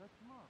Saçma.